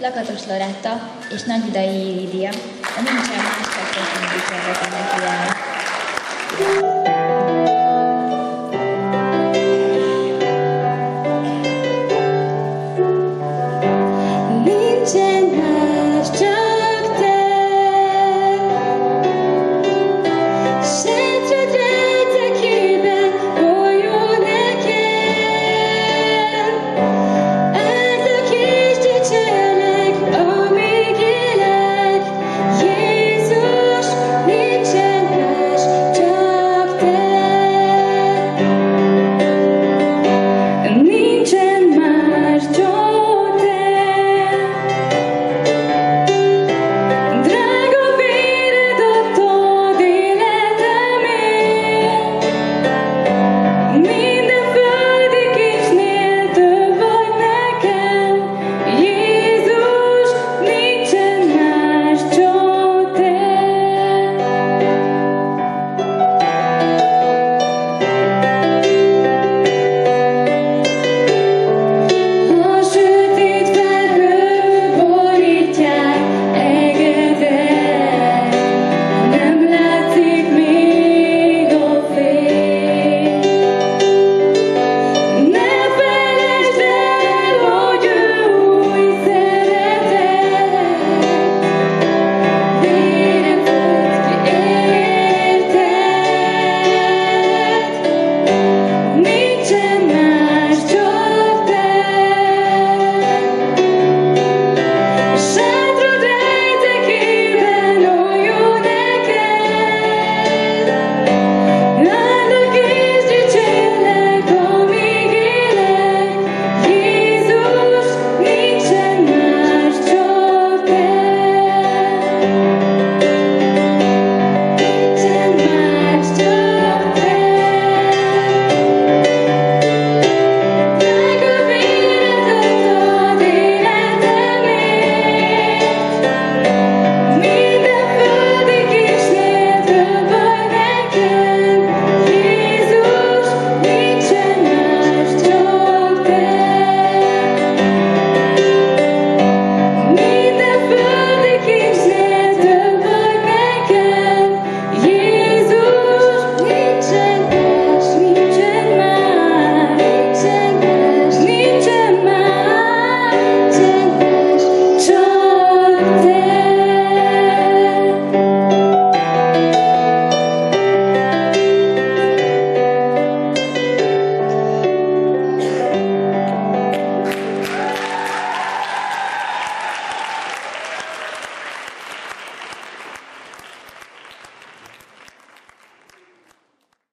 Lakatos Loretta és Nagyvidai Lídia, a nincsen más kettőt dicséretet neki